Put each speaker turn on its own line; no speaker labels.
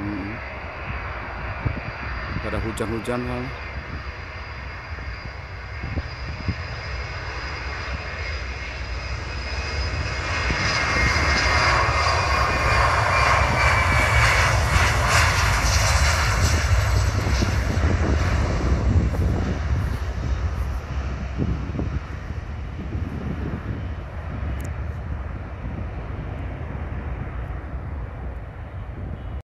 hmm. ada hujan-hujan kan